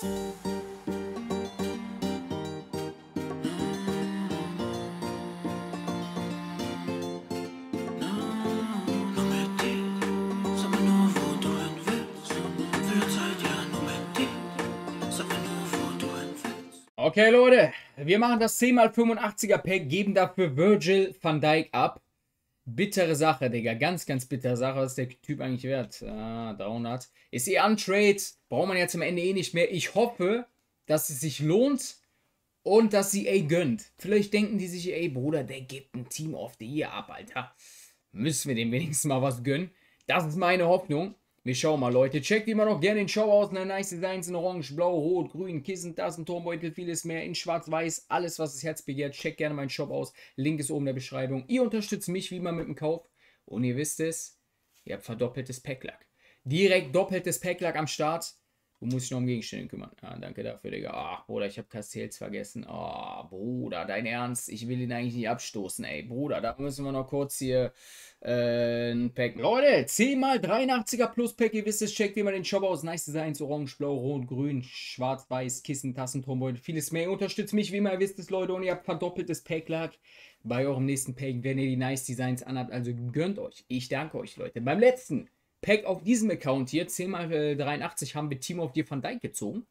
Okay, Leute, wir machen das 10x85er Pack, geben dafür Virgil van Dijk ab. Bittere Sache, Digga. Ganz, ganz bittere Sache. Was ist der Typ eigentlich wert? Ah, 300. Ist eh untrade. Braucht man jetzt am Ende eh nicht mehr. Ich hoffe, dass es sich lohnt und dass sie ey gönnt. Vielleicht denken die sich, ey Bruder, der gibt ein Team of the Year ab, Alter. Müssen wir dem wenigstens mal was gönnen. Das ist meine Hoffnung. Wir schauen mal, Leute. Checkt immer noch gerne den Show aus. Ne, nice Designs in Orange, Blau, Rot, Grün, Kissen, Tassen, Turmbeutel, vieles mehr in Schwarz-Weiß. Alles, was das Herz begehrt. Checkt gerne meinen Shop aus. Link ist oben in der Beschreibung. Ihr unterstützt mich wie immer mit dem Kauf. Und ihr wisst es, ihr habt verdoppeltes Packlack. Direkt doppeltes Packlack am Start. Du musst dich noch um Gegenstände kümmern. Ja, danke dafür, Digga. Ach, Bruder, ich habe Castells vergessen. Oh, Bruder, dein Ernst? Ich will ihn eigentlich nicht abstoßen, ey. Bruder, da müssen wir noch kurz hier äh, ein Pack. Leute, 10 mal 83er Plus Pack. Ihr wisst es, checkt immer den Shop aus. Nice Designs, orange, blau, rot, grün, schwarz, weiß, Kissen, Tassen, Turmbeutel, vieles mehr. Unterstützt mich, wie immer, ihr wisst es, Leute. Und ihr habt verdoppeltes Packlack. Bei eurem nächsten Pack, wenn ihr die Nice Designs anhabt. Also gönnt euch. Ich danke euch, Leute. Beim letzten Pack auf diesem Account hier, 10x83, haben wir Team of Dir van Dijk gezogen.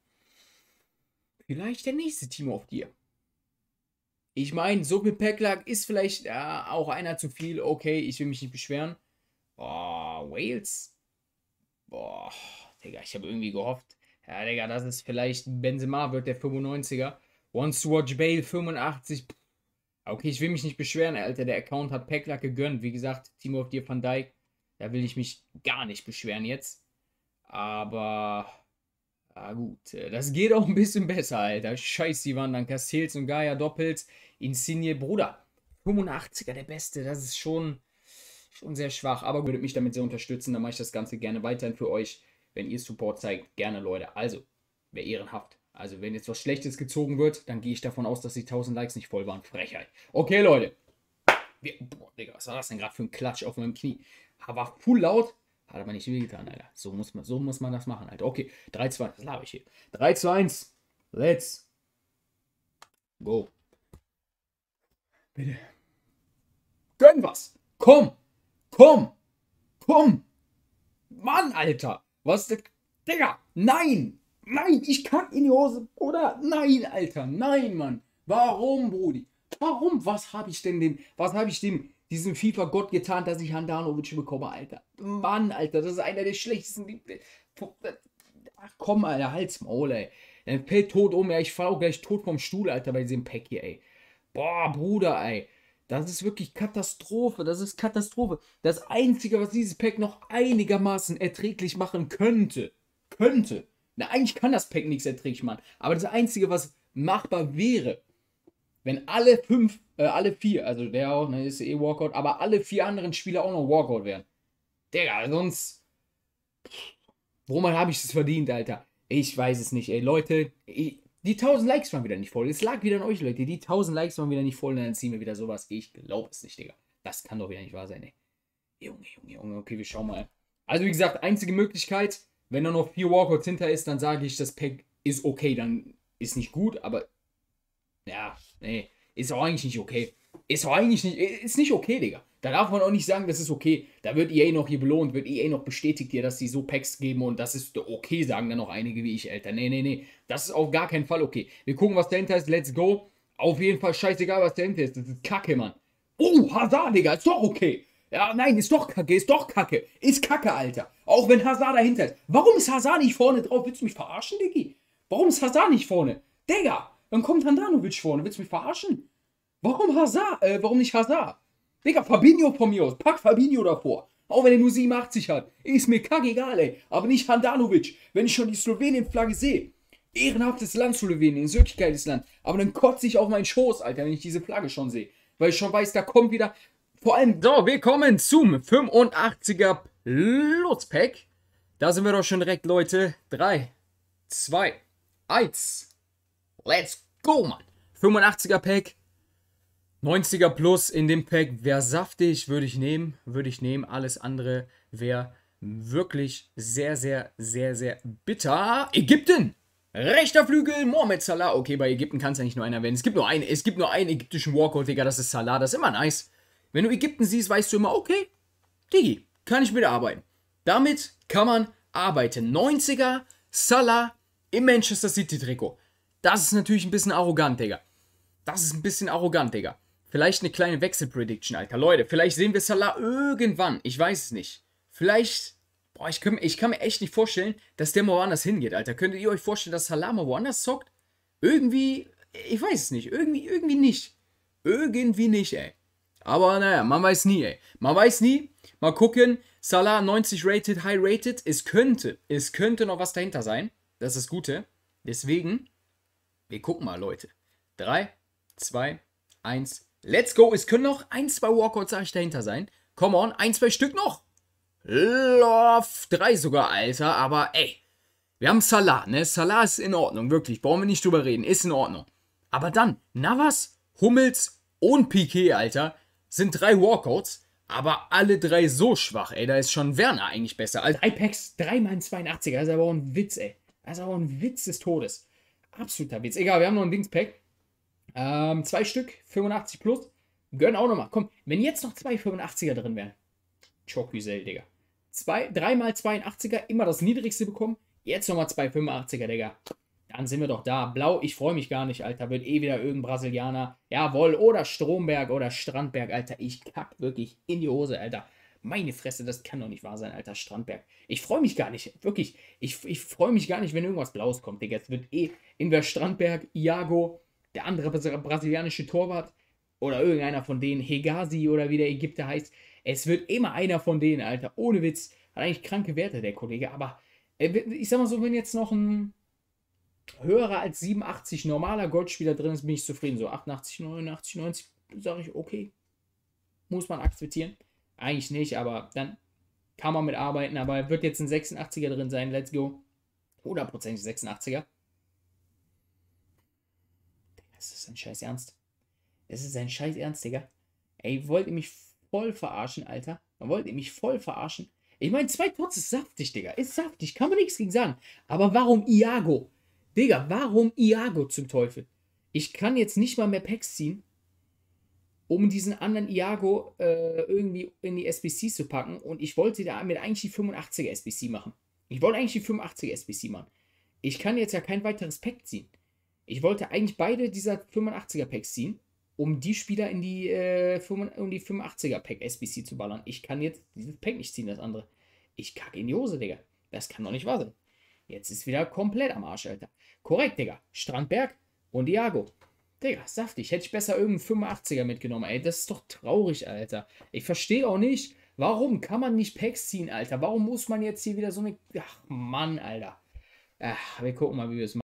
Vielleicht der nächste Team of Dir. Ich meine, so mit Packlack ist vielleicht ja, auch einer zu viel. Okay, ich will mich nicht beschweren. Boah, Wales. Boah, Digga, ich habe irgendwie gehofft. Ja, Digga, das ist vielleicht Benzema wird der 95er. Wants to watch Bale 85. Okay, ich will mich nicht beschweren, Alter. Der Account hat Packlack gegönnt. Wie gesagt, Team of Dir van Dijk. Da will ich mich gar nicht beschweren jetzt. Aber. Ja, gut. Äh, das geht auch ein bisschen besser, Alter. Scheiß, die waren dann Castells und Gaia doppelt. Insigne, Bruder. 85er, der Beste. Das ist schon, schon sehr schwach. Aber würdet mich damit sehr unterstützen. Dann mache ich das Ganze gerne weiterhin für euch. Wenn ihr Support zeigt, gerne, Leute. Also, wäre ehrenhaft. Also, wenn jetzt was Schlechtes gezogen wird, dann gehe ich davon aus, dass die 1000 Likes nicht voll waren. Frechheit. Okay, Leute. Wir, boah, Digga, was war das denn gerade für ein Klatsch auf meinem Knie? War full laut, hat aber nicht wehgetan, Alter. So muss man, so muss man das machen, Alter. Okay, 3, 2, was laber ich hier? 3, 2, 1, let's go. Bitte. Gönn was. Komm, komm, komm. Mann, Alter. Was ist Digga, nein, nein, ich kack in die Hose, oder? Nein, Alter, nein, Mann. Warum, Brudi? Warum? Was habe ich denn dem, was habe ich dem diesem FIFA-Gott getan, dass ich Handanovic bekomme, Alter. Mann, Alter, das ist einer der schlechtesten. Ach komm, Alter, halt's Maul, ey. Dann fällt tot um, ja, ich fall auch gleich tot vom Stuhl, Alter, bei diesem Pack hier, ey. Boah, Bruder, ey. Das ist wirklich Katastrophe. Das ist Katastrophe. Das Einzige, was dieses Pack noch einigermaßen erträglich machen könnte, könnte. Na, eigentlich kann das Pack nichts erträglich machen. Aber das Einzige, was machbar wäre, wenn alle fünf, äh, alle vier, also der auch, ne, ist eh Walkout, aber alle vier anderen Spieler auch noch Walkout wären. Digga, sonst. Womit habe ich es verdient, Alter? Ich weiß es nicht, ey. Leute, ich, die 1000 Likes waren wieder nicht voll. Es lag wieder an euch, Leute. Die 1000 Likes waren wieder nicht voll und dann ziehen wir wieder sowas. Ich glaube es nicht, Digga. Das kann doch wieder nicht wahr sein, ey. Junge, Junge, Junge. Okay, wir schauen mal. Also, wie gesagt, einzige Möglichkeit, wenn da noch vier Walkouts hinter ist, dann sage ich, das Pack ist okay. Dann ist nicht gut, aber ja, nee, ist auch eigentlich nicht okay. Ist auch eigentlich nicht, ist nicht okay, Digga. Da darf man auch nicht sagen, das ist okay. Da wird EA noch hier belohnt, wird EA noch bestätigt hier, dass sie so Packs geben und das ist okay, sagen dann noch einige wie ich, Alter. Nee, nee, nee. Das ist auf gar keinen Fall okay. Wir gucken, was dahinter ist. Let's go. Auf jeden Fall scheißegal, was dahinter ist. Das ist Kacke, Mann. Oh, Hazard, Digga. Ist doch okay. Ja, nein, ist doch Kacke, ist doch Kacke. Ist Kacke, Alter. Auch wenn Hazard dahinter ist. Warum ist Hazard nicht vorne drauf? Willst du mich verarschen, Diggi? Warum ist Hazard nicht vorne? Digga, dann kommt Handanovic vorne. Willst du mich verarschen? Warum Hazard? Äh, warum nicht Hazard? Digga, Fabinho von mir aus. Pack Fabinho davor. Auch wenn er nur 87 hat. Ist mir kackegal, ey. Aber nicht Handanovic. Wenn ich schon die Slowenien-Flagge sehe. Ehrenhaftes Land Slowenien. Ist wirklich geiles Land. Aber dann kotze ich auf meinen Schoß, Alter, wenn ich diese Flagge schon sehe. Weil ich schon weiß, da kommt wieder. Vor allem, so, willkommen zum 85er Plus-Pack. Da sind wir doch schon direkt, Leute. 3, 2, 1. Let's go, Mann. 85er Pack. 90er Plus in dem Pack wäre saftig, würde ich nehmen. Würde ich nehmen. Alles andere wäre wirklich sehr, sehr, sehr, sehr bitter. Ägypten! Rechter Flügel, Mohamed Salah. Okay, bei Ägypten kann es ja nicht nur einer werden. Es gibt nur einen, es gibt nur einen ägyptischen Walkout, Digga, das ist Salah. Das ist immer nice. Wenn du Ägypten siehst, weißt du immer, okay, Digi, kann ich wieder arbeiten. Damit kann man arbeiten. 90er, Salah im Manchester City Trikot. Das ist natürlich ein bisschen arrogant, Digga. Das ist ein bisschen arrogant, Digga. Vielleicht eine kleine Wechselprediction, Alter. Leute, vielleicht sehen wir Salah irgendwann. Ich weiß es nicht. Vielleicht Boah, ich kann, ich kann mir echt nicht vorstellen, dass der mal woanders hingeht, Alter. Könntet ihr euch vorstellen, dass Salah mal woanders zockt? Irgendwie, ich weiß es nicht. Irgendwie, irgendwie nicht. Irgendwie nicht, ey. Aber naja, man weiß nie, ey. Man weiß nie. Mal gucken. Salah 90 rated, high rated. Es könnte, es könnte noch was dahinter sein. Das ist das Gute. Deswegen, wir gucken mal, Leute. 3, 2, 1, let's go. Es können noch ein, zwei Walkouts dahinter sein. Come on, ein, zwei Stück noch. Love 3 sogar, Alter. Aber ey, wir haben Salah, ne? Salah ist in Ordnung, wirklich. Brauchen wir nicht drüber reden, ist in Ordnung. Aber dann, Navas, Hummels und Piquet, Alter, sind drei Walkouts. Aber alle drei so schwach, ey. Da ist schon Werner eigentlich besser. Also drei Packs, dreimal ein 82er. Das ist aber auch ein Witz, ey. Das ist aber ein Witz des Todes. Absoluter Witz. Egal, wir haben noch ein Dingspack. Ähm, zwei Stück, 85 plus. Gönn auch nochmal. Komm, wenn jetzt noch zwei 85er drin wären. Choküsel, Digga zwei, dreimal 82er, immer das niedrigste bekommen. Jetzt nochmal zwei 85er, Digga. Dann sind wir doch da. Blau, ich freue mich gar nicht, Alter. Wird eh wieder irgendein Brasilianer. Jawohl, oder Stromberg oder Strandberg, Alter. Ich kack wirklich in die Hose, Alter. Meine Fresse, das kann doch nicht wahr sein, Alter. Strandberg. Ich freue mich gar nicht. Wirklich. Ich, ich freue mich gar nicht, wenn irgendwas Blaues kommt, Digga. Es wird eh Inver Strandberg, Iago, der andere brasilianische Torwart oder irgendeiner von denen, Hegazi oder wie der Ägypter heißt. Es wird immer einer von denen, Alter. Ohne Witz. Hat eigentlich kranke Werte, der Kollege. Aber äh, ich sag mal so, wenn jetzt noch ein höherer als 87 normaler Goldspieler drin ist, bin ich zufrieden. So 88, 89, 90, sage ich, okay. Muss man akzeptieren. Eigentlich nicht, aber dann kann man mitarbeiten. Aber wird jetzt ein 86er drin sein. Let's go. 100% 86er. Das ist ein scheiß Ernst. Das ist ein scheiß Ernst, Digga. Ey, wollt ihr mich voll verarschen, Alter. Man wollte mich voll verarschen. Ich meine, zwei Tots ist saftig, Digga. Ist saftig, kann man nichts gegen sagen. Aber warum Iago? Digga, warum Iago zum Teufel? Ich kann jetzt nicht mal mehr Packs ziehen, um diesen anderen Iago äh, irgendwie in die SBC zu packen. Und ich wollte damit eigentlich die 85er SBC machen. Ich wollte eigentlich die 85er SBC machen. Ich kann jetzt ja kein weiteres Pack ziehen. Ich wollte eigentlich beide dieser 85er Packs ziehen um die Spieler in die, äh, um die 85er Pack SBC zu ballern. Ich kann jetzt dieses Pack nicht ziehen, das andere. Ich kacke in die Hose, Digga. Das kann doch nicht wahr sein. Jetzt ist wieder komplett am Arsch, Alter. Korrekt, Digga. Strandberg und Iago. Digga, saftig. Hätte ich besser irgendeinen 85er mitgenommen, ey. Das ist doch traurig, Alter. Ich verstehe auch nicht, warum kann man nicht Packs ziehen, Alter. Warum muss man jetzt hier wieder so eine. Ach, Mann, Alter. Ach, wir gucken mal, wie wir es machen.